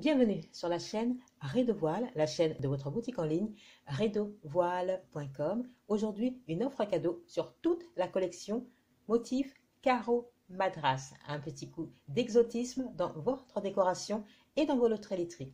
Bienvenue sur la chaîne Rideau Voile, la chaîne de votre boutique en ligne rideauvoile.com. Aujourd'hui, une offre cadeau sur toute la collection motif carreau madras. Un petit coup d'exotisme dans votre décoration et dans vos loteries.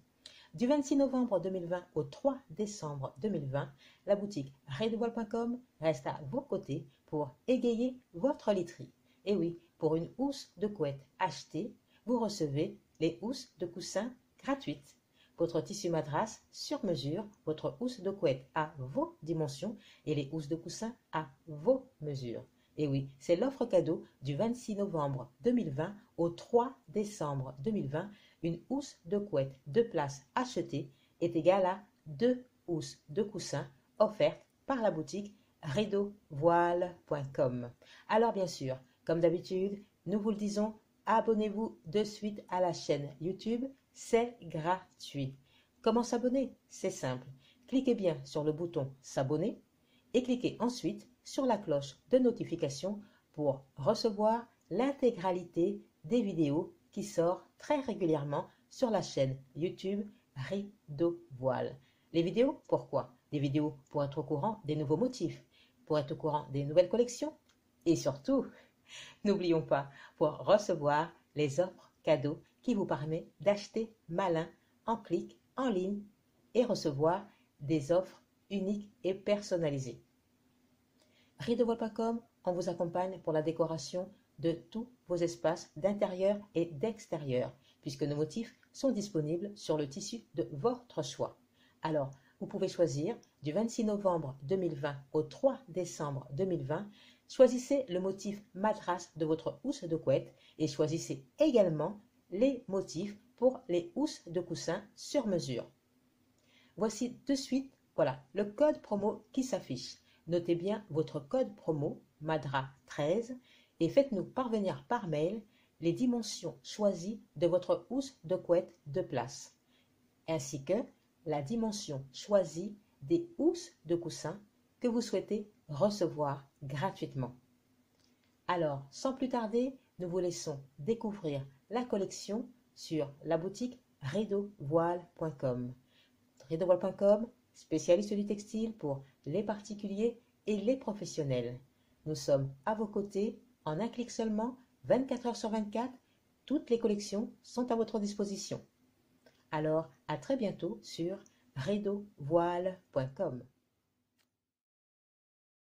Du 26 novembre 2020 au 3 décembre 2020, la boutique rideauvoile.com reste à vos côtés pour égayer votre literie. Et oui, pour une housse de couette achetée, vous recevez les housses de coussin gratuites. Votre tissu madras sur mesure, votre housse de couette à vos dimensions et les housses de coussin à vos mesures. Et oui, c'est l'offre cadeau du 26 novembre 2020 au 3 décembre 2020. Une housse de couette de place achetée est égale à deux housses de coussin offertes par la boutique rideauvoile.com. Alors bien sûr, comme d'habitude, nous vous le disons, abonnez-vous de suite à la chaîne YouTube, c'est gratuit. Comment s'abonner? C'est simple. Cliquez bien sur le bouton S'abonner et cliquez ensuite sur la cloche de notification pour recevoir l'intégralité des vidéos qui sortent très régulièrement sur la chaîne YouTube Rideau Voile. Les vidéos, pourquoi? Des vidéos pour être au courant des nouveaux motifs, pour être au courant des nouvelles collections et surtout N'oublions pas pour recevoir les offres cadeaux qui vous permettent d'acheter malin en clic en ligne et recevoir des offres uniques et personnalisées. Rideau.com, on vous accompagne pour la décoration de tous vos espaces d'intérieur et d'extérieur, puisque nos motifs sont disponibles sur le tissu de votre choix. Alors, vous pouvez choisir du 26 novembre 2020 au 3 décembre 2020 Choisissez le motif matras de votre housse de couette et choisissez également les motifs pour les housses de coussin sur mesure. Voici de suite voilà, le code promo qui s'affiche. Notez bien votre code promo MADRA13 et faites-nous parvenir par mail les dimensions choisies de votre housse de couette de place, ainsi que la dimension choisie des housses de coussin que vous souhaitez recevoir gratuitement. Alors, sans plus tarder, nous vous laissons découvrir la collection sur la boutique rideauvoile.com. Rideauvoile.com, spécialiste du textile pour les particuliers et les professionnels. Nous sommes à vos côtés en un clic seulement, 24 heures sur 24. Toutes les collections sont à votre disposition. Alors, à très bientôt sur rideauvoile.com.